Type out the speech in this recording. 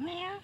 Meow.